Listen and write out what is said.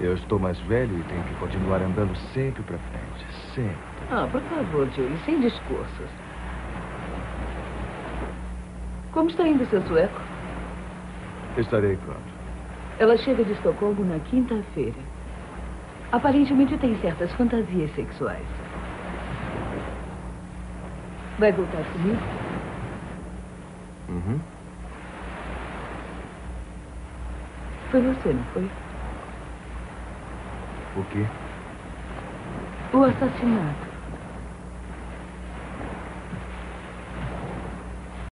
Eu estou mais velho e tenho que continuar andando sempre para frente. Sempre. Ah, por favor, Julie, sem discursos. Como está indo seu sueco? Estarei pronto. Ela chega de Estocolmo na quinta-feira. Aparentemente tem certas fantasias sexuais. Vai voltar comigo? Uhum. Foi você, não foi? O quê? O assassinato.